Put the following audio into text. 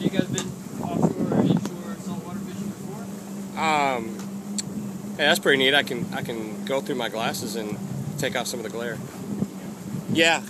So you guys been offshore, or inshore, saltwater fishing before? Um, hey, that's pretty neat. I can I can go through my glasses and take off some of the glare. Yeah,